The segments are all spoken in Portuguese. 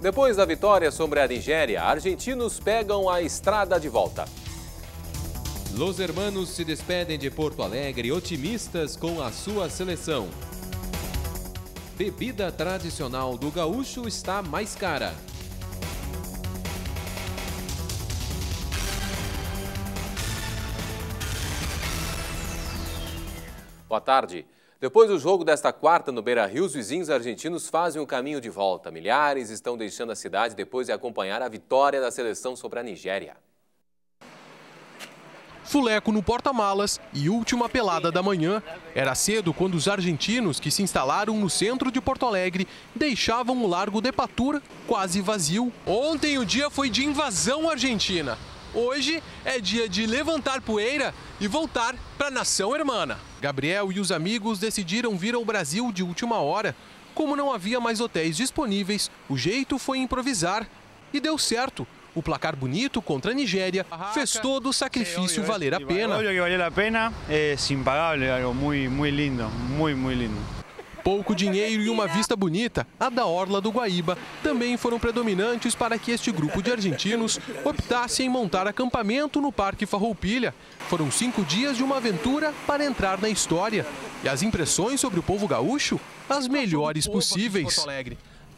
Depois da vitória sobre a Nigéria, argentinos pegam a estrada de volta. Los hermanos se despedem de Porto Alegre otimistas com a sua seleção. Bebida tradicional do gaúcho está mais cara. Boa tarde. Depois do jogo desta quarta no Beira-Rio, os vizinhos argentinos fazem o caminho de volta. Milhares estão deixando a cidade depois de acompanhar a vitória da seleção sobre a Nigéria. Fuleco no porta-malas e última pelada da manhã. Era cedo quando os argentinos que se instalaram no centro de Porto Alegre deixavam o Largo de Patura quase vazio. Ontem o dia foi de invasão argentina. Hoje é dia de levantar poeira e voltar para a nação hermana. Gabriel e os amigos decidiram vir ao Brasil de última hora. Como não havia mais hotéis disponíveis, o jeito foi improvisar. E deu certo. O placar bonito contra a Nigéria fez todo o sacrifício valer a pena. Obvio que valeu a pena, é impagável, algo muito, muito lindo, muito, muito lindo. Pouco dinheiro e uma vista bonita, a da Orla do Guaíba, também foram predominantes para que este grupo de argentinos optasse em montar acampamento no Parque Farroupilha. Foram cinco dias de uma aventura para entrar na história. E as impressões sobre o povo gaúcho? As melhores possíveis.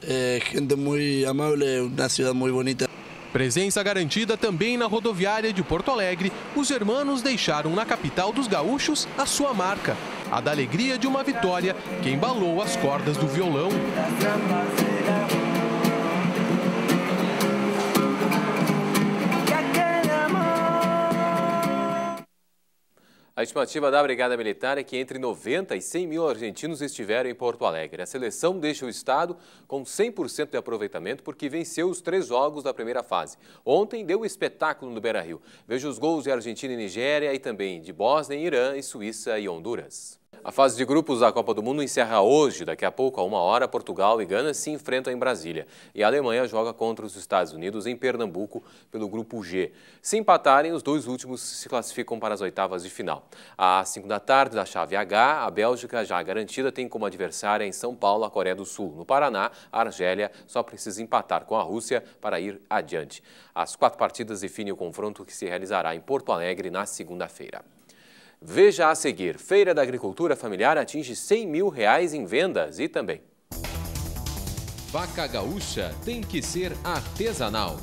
É gente muito amável, uma cidade muito bonita. Presença garantida também na rodoviária de Porto Alegre, os hermanos deixaram na capital dos gaúchos a sua marca, a da alegria de uma vitória que embalou as cordas do violão. A estimativa da Brigada Militar é que entre 90 e 100 mil argentinos estiveram em Porto Alegre. A seleção deixa o estado com 100% de aproveitamento porque venceu os três jogos da primeira fase. Ontem deu um espetáculo no Beira-Rio. Veja os gols de Argentina e Nigéria e também de Bósnia, Irã e Suíça e Honduras. A fase de grupos da Copa do Mundo encerra hoje. Daqui a pouco, a uma hora, Portugal e Gana se enfrentam em Brasília. E a Alemanha joga contra os Estados Unidos em Pernambuco pelo Grupo G. Se empatarem, os dois últimos se classificam para as oitavas de final. Às 5 da tarde, da chave H, a Bélgica, já garantida, tem como adversária em São Paulo a Coreia do Sul. No Paraná, a Argélia só precisa empatar com a Rússia para ir adiante. As quatro partidas definem o confronto que se realizará em Porto Alegre na segunda-feira. Veja a seguir, Feira da Agricultura Familiar atinge 100 mil reais em vendas e também... Vaca gaúcha tem que ser artesanal.